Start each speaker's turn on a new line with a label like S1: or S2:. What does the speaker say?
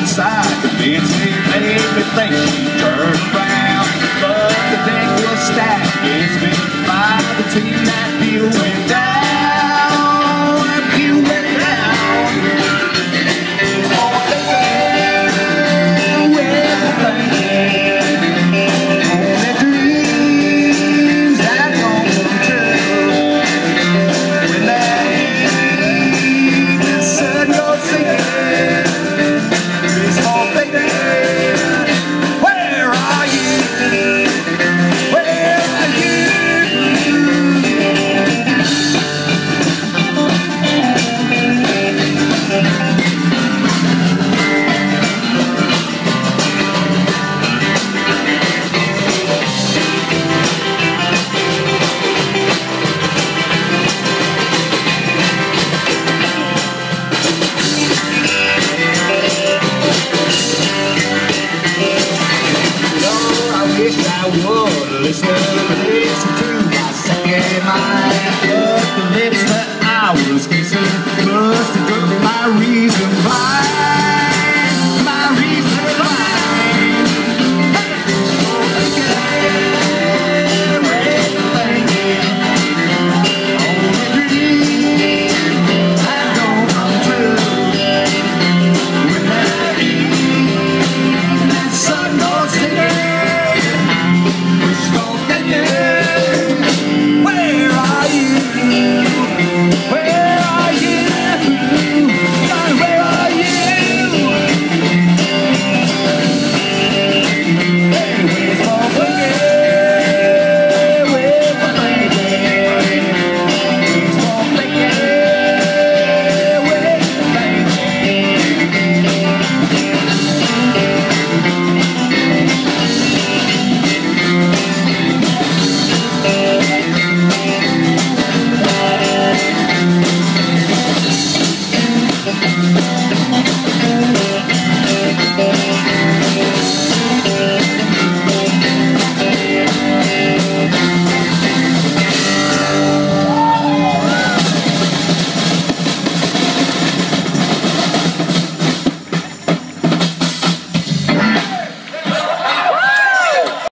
S1: inside. made me, think she turned around. would listen to my second mind.